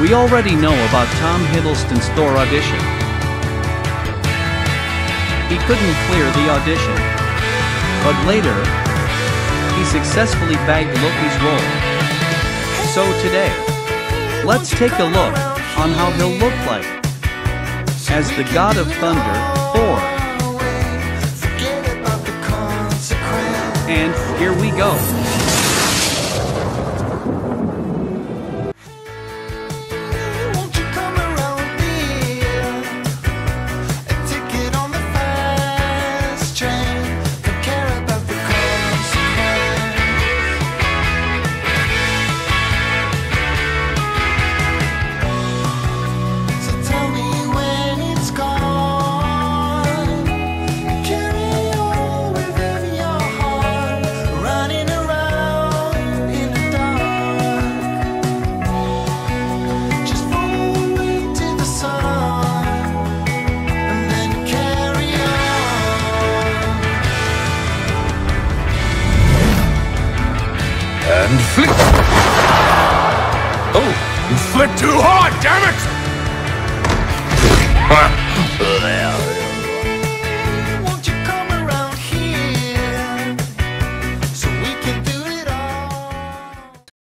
We already know about Tom Hiddleston's Thor audition. He couldn't clear the audition. But later, he successfully bagged Loki's role. So today, let's take a look on how he'll look like as the god of thunder, Thor. And here we go. And! Oh, you flicked too hard, damn it!